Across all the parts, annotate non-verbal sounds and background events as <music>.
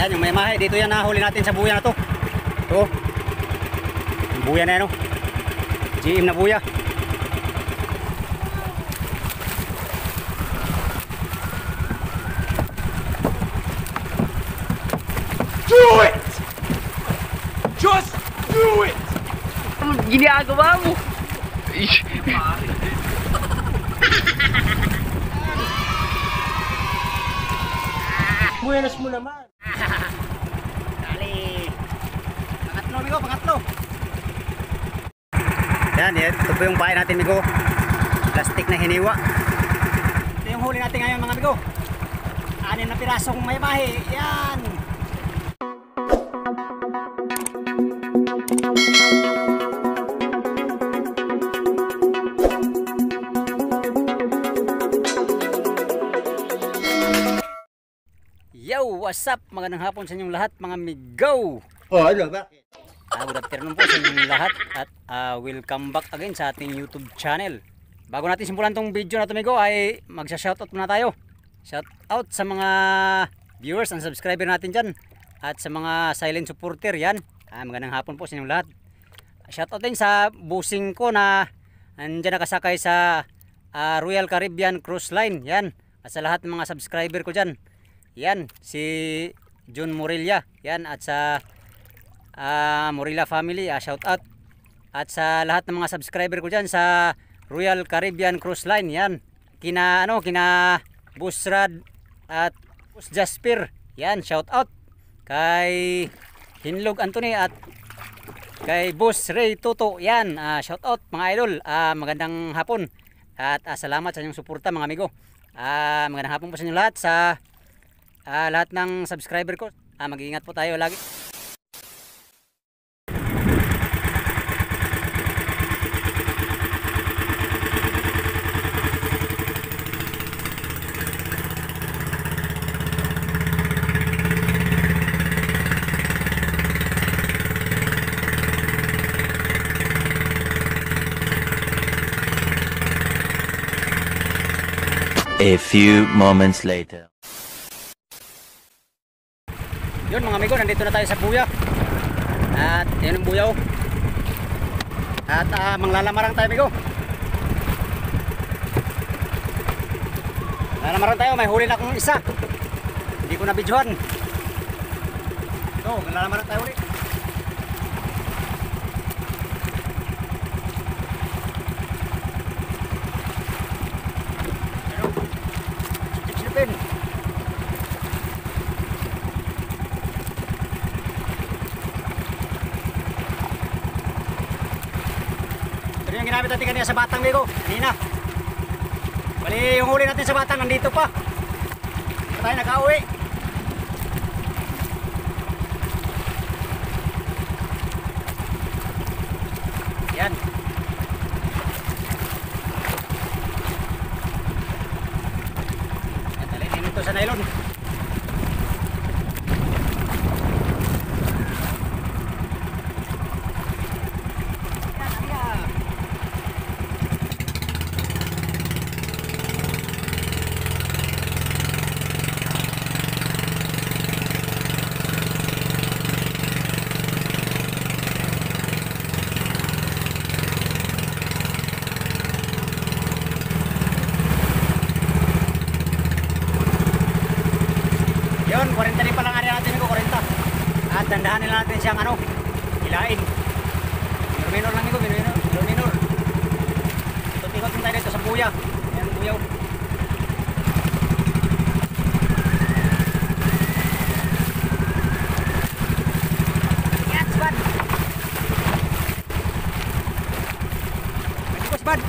Yan, yung may mahe. Dito yan nahuli natin sa buya na to. Ito. Yung buya na yan, oh. GM na buya. Do it! Just do it! Anong ginagawa mo? Ish. Buenas mo naman. Amigo, pangatlo. Yan, yan. Ito po yung bahay natin, amigo. Plastic na hiniwa. Ito yung huli natin ngayon, mga amigo. Anin na pirasong may bahay. Yan. Yo, what's up? Magandang hapon sa inyong lahat, mga migo. Oh, ano ba? Ah, good afternoon po sa inyong lahat at ah, welcome back again sa ating YouTube channel. Bago natin simulan tong video na to migo ay magsha-shoutout muna tayo. Shoutout sa mga viewers and subscriber natin dyan at sa mga silent supporter yan. Ah, magandang hapon po sa inyong lahat. Shoutout din sa busing ko na andyan nakasakay sa ah, Royal Caribbean Cruise Line. Yan. At sa lahat ng mga subscriber ko dyan. Yan. Si John Morilla. Yan. At sa ah Morilla family, ah, shout out. At sa lahat ng mga subscriber ko diyan sa Royal Caribbean Cruise Line, yan. Kina ano, kina Busrad at Bus Jasper. Yan, shout out kay Hinlog Anthony at kay Bus Ray Toto. Yan, ah, shout out mga idol. Ah, magandang hapon. At ah, salamat sa inyong suporta mga amigo. Ah, magandang hapon po sa inyo lahat sa ah, lahat ng subscriber ko. Ah, mag-iingat po tayo lagi. A few moments later. Yun mga amigo, nandito na tayo sa buya. At yun ang buya oh. At uh, manglalamarang tayo amigo. Lalamarang tayo, may huli na akong isa. Hindi ko na videohan. Ito, manglalamarang tayo ulit. Ayun. Silipin. Ito kanina sa batang Migo. Kanina. Bali yung huli natin sa batang nandito pa. Hindi tayo nag-auwi. Yan. Yan, dalhin ito sa nylon. Yan, yan. Yun, 40 din palang area natin ko, 40. Nila natin siyang ano, hilain. Minor minor lang ito, minor minor. Minor minor. Ikot-ikot tayo dito sa buya. Yan, buyaw. Yan, sbad. Ito, sbad.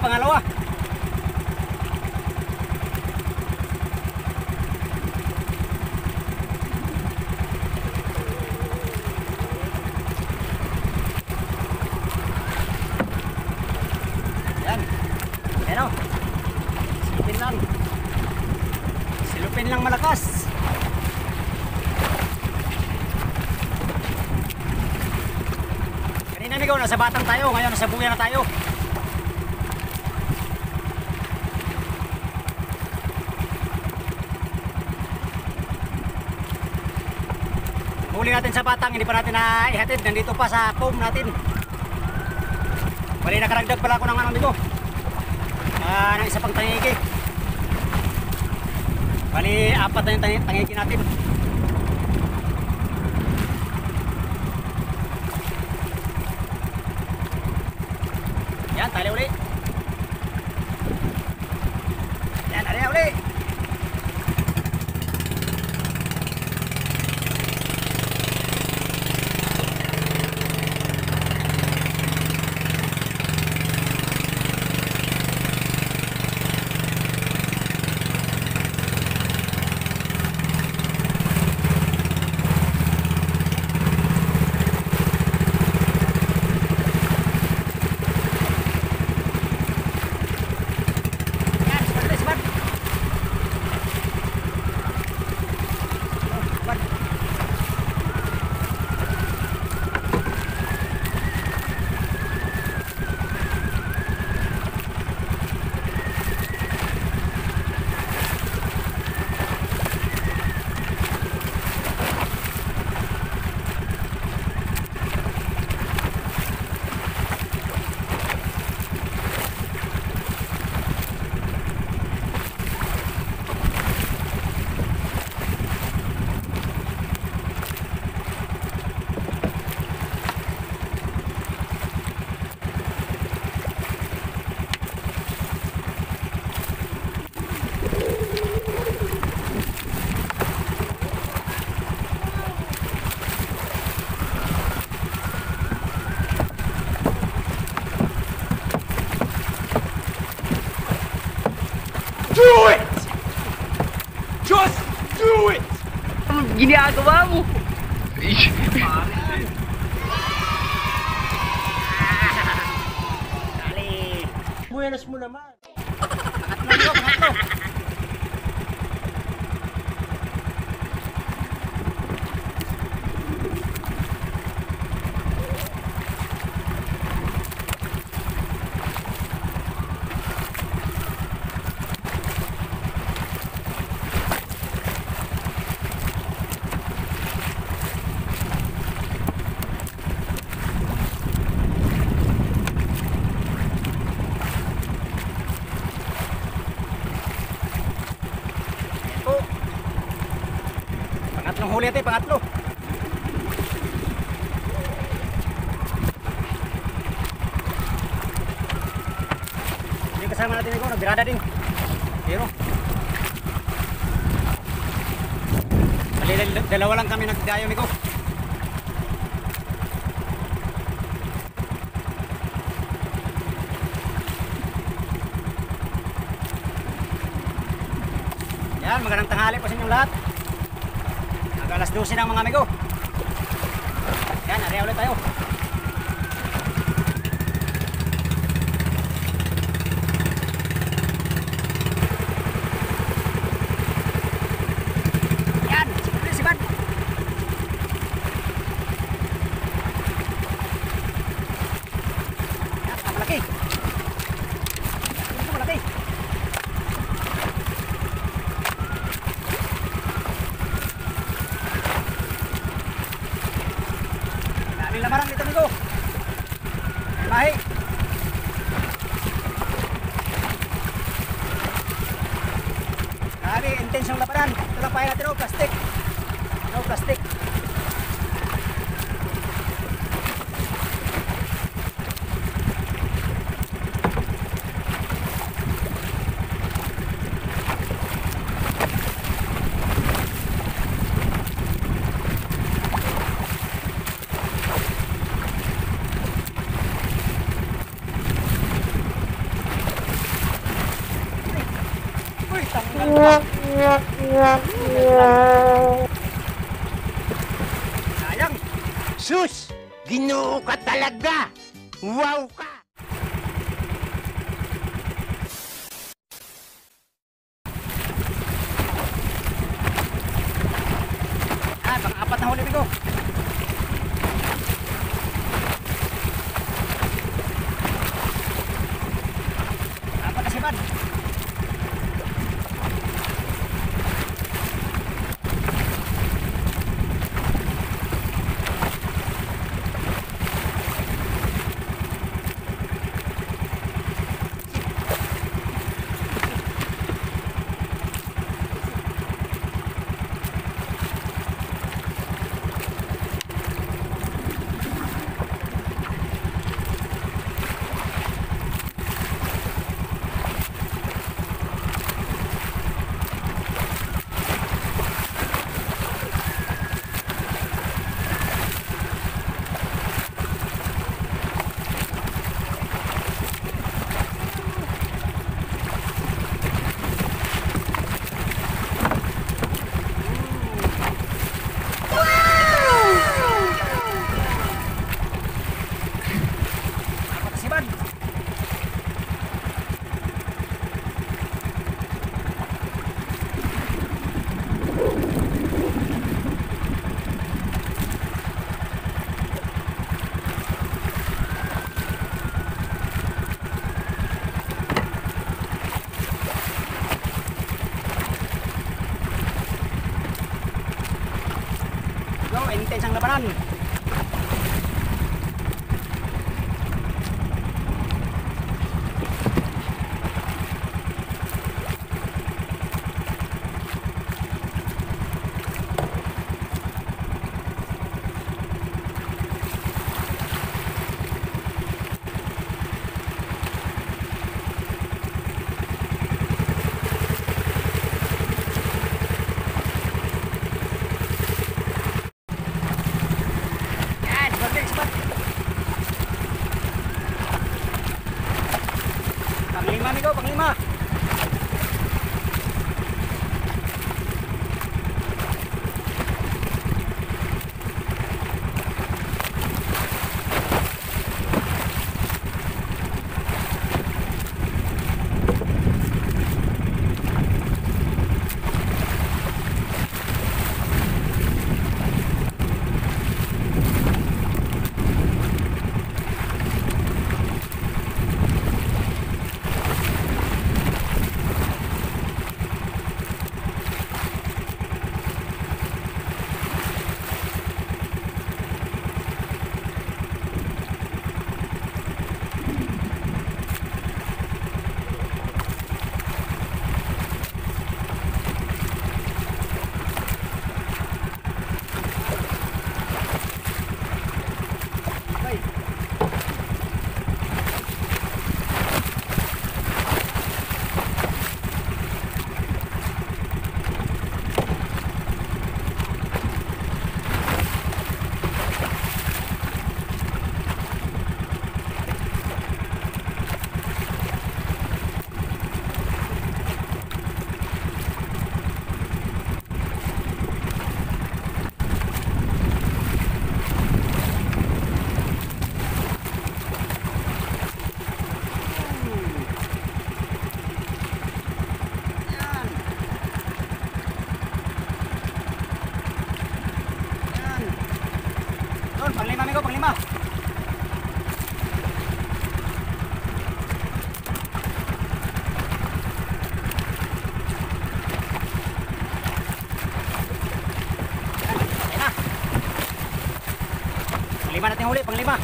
Pangalawa. Yan. Ayan o. Silupin lang. Silupin lang malakas. Kanina amigo, nasa batang tayo. Ngayon nasa buya na tayo. Huli natin sa batang, hindi pa natin na ihatid. Nandito pa sa comb natin. Bali nakaragdag pala ako ng ano amigo. Ah, ng isa pang tangiki. Bali apat na yung tangi- tangiki natin. Yan, tali uli. Yan, tali uli. Yan, sebat ulit, sebat. Oh, sebat. Do it! Just do it! Ano ginagawa mo? <laughs> Buenas mo naman. Pangatlo, <laughs> amigo, huli ito, pangatlo. Yung kasama natin ito, nagbirada din. Pero, Bali, dal- dalawa lang kami nagdayo niko. Yan, magandang tanghali po sa inyong lahat. Alas 12 ng mga amigo. Yan, area ulit tayo. Yan, sibat, sibat. Yan, ah, malaki. Ito malaki. Daming lamarang dito, amigo. Bahay. Grabe, intense yung pahay natin, oh, plastic. No, plastic. Oh. Intense ang labanan. Yan, Panglima natin huli, panglima.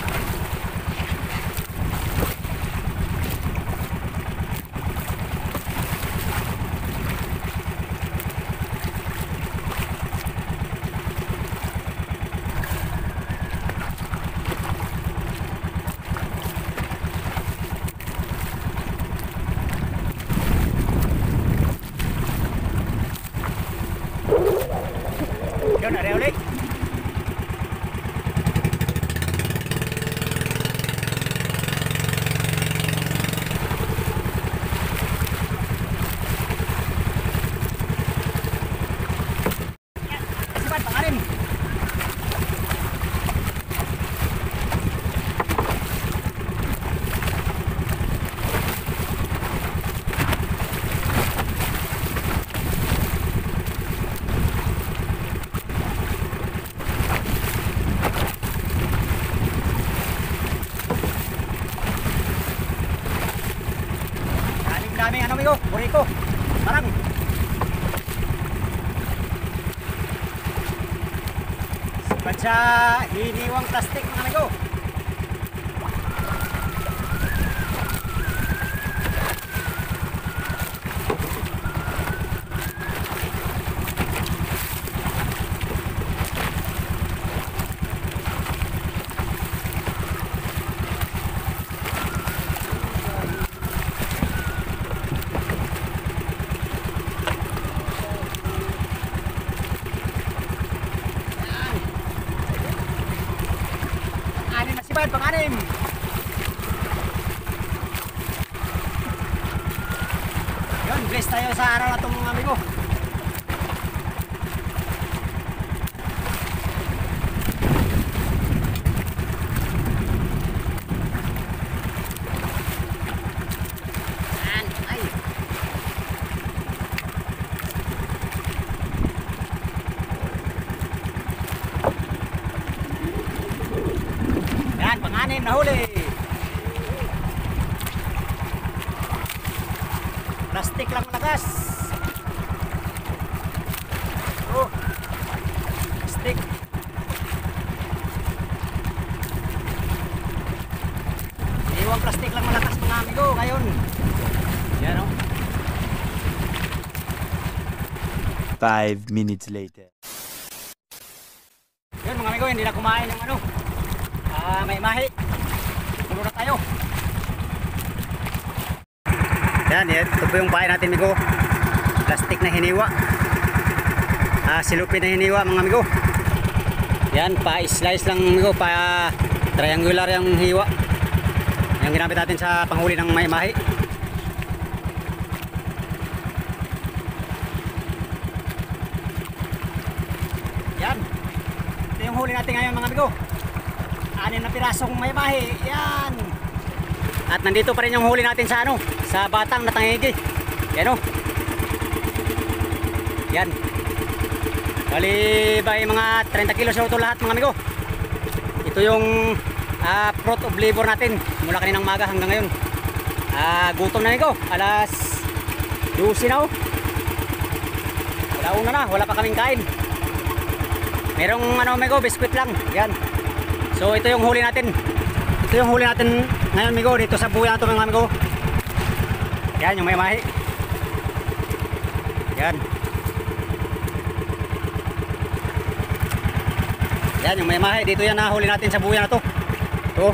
Yun, are ulit. daming ano amigo, buriko. Parang. Sipat sa hiniwang plastic mga amigo. Anim 5 minutes later. Yun mga amigo, hindi na kumain ng ano. Uh, may mahi. Tulo na tayo. Yan, ito po yung bahay natin amigo. Plastic na hiniwa. Ah, uh, silupin na hiniwa mga amigo. Yan, pa-slice lang amigo, pa-triangular yung hiwa. Yung ginamit natin sa panghuli ng may mahi. Amigo. Anin na pirasong may mahi. Yan. At nandito pa rin yung huli natin sa ano, sa batang na tangigi. Yan o. Yan. Bali ba mga 30 kilos na ito lahat mga amigo. Ito yung ah, fruit of labor natin mula kaninang maga hanggang ngayon. Ah, gutom na amigo. Alas 12 na oh. Wala una na, wala pa kaming kain. Merong ano amigo, biskwit lang. Yan. So ito yung huli natin. Ito yung huli natin ngayon amigo dito sa buya na ito mga amigo. Yan yung may mahi. Yan. Yan yung may mahi. Dito yan nahuli natin sa buya na to. Ito.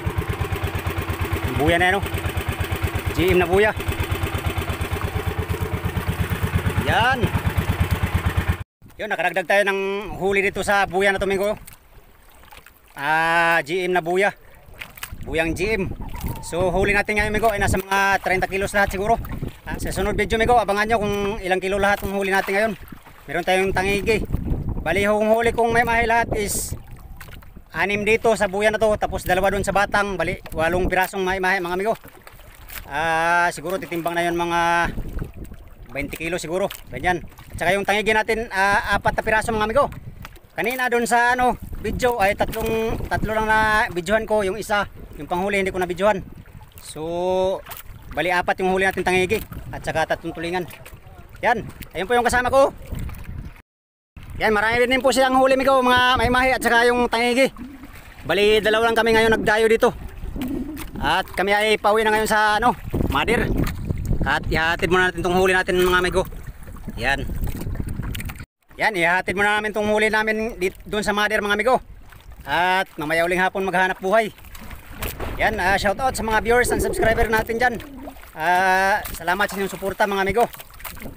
Yung buya na yan oh. GM na buya. Yan. Yun, nakaragdag tayo ng huli dito sa buya na tumingo. Ah, GM na buya. Buyang GM. So, huli natin ngayon, Migo, ay nasa mga 30 kilos lahat siguro. Ah, sa sunod video, Migo, abangan nyo kung ilang kilo lahat ng huli natin ngayon. Meron tayong tangigi. Bali, yung huli kong may mahi lahat is anim dito sa buya na to, tapos dalawa doon sa batang. Bali, walong pirasong may mahi, mga amigo. Ah, siguro titimbang na yon mga 20 kilo siguro. Ganyan. At saka yung tangigi natin, ah, apat na piraso mga amigo. Kanina doon sa ano, video ay tatlong tatlo lang na videohan ko, yung isa, yung panghuli hindi ko na videohan. So, bali apat yung huli natin tangigi at saka tatlong tulingan. Yan, ayun po yung kasama ko. Yan, marami din po silang huli migo, mga may mahi at saka yung tangigi. Bali dalawa lang kami ngayon nagdayo dito. At kami ay pauwi na ngayon sa ano, Madir. At ihatid muna natin tong huli natin mga amigo. Yan. Yan, ihatid muna namin tong huli namin doon sa Madir mga amigo. At mamaya uling hapon maghanap buhay. Yan, ah, shout out sa mga viewers and subscriber natin dyan. Ah, salamat sa inyong suporta mga amigo.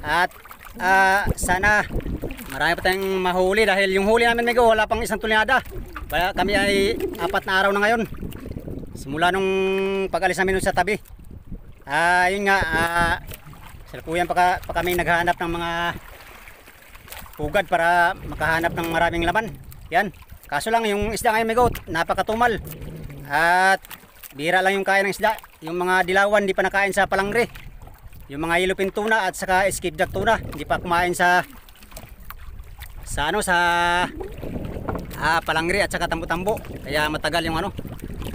At ah, sana marami pa tayong mahuli dahil yung huli namin amigo wala pang isang tulinada. Kami ay apat na araw na ngayon. Simula nung pag-alis namin sa tabi. Ah, yun nga, ah, salukuyan pa, ka- pa kami naghahanap ng mga pugad para makahanap ng maraming laman. Yan. Kaso lang yung isda ngayon migo, napakatumal. At bira lang yung kaya ng isda. Yung mga dilawan di pa nakain sa palangre. Yung mga yellowfin tuna at saka skipjack tuna, hindi pa kumain sa sa ano sa ah, palangre at saka tambo-tambo. Kaya matagal yung ano,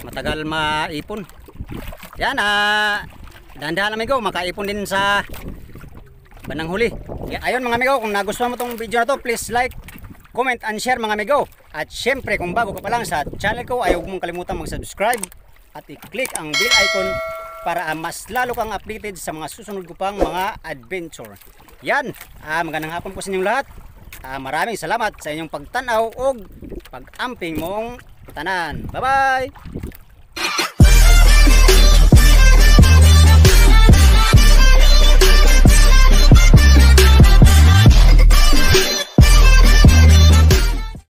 matagal maipon. Yan ah dahan-dahan amigo, makaipon din sa banang huli. Ayun mga amigo, kung nagustuhan mo tong video na to, please like, comment and share mga amigo. At syempre kung bago ka pa lang sa channel ko, ayaw mong kalimutan mag-subscribe at i-click ang bell icon para ah, mas lalo kang updated sa mga susunod ko pang mga adventure. Yan, ah, magandang hapon po sa inyong lahat. Ah, maraming salamat sa inyong pagtanaw o pag-amping mong tanan. Bye-bye!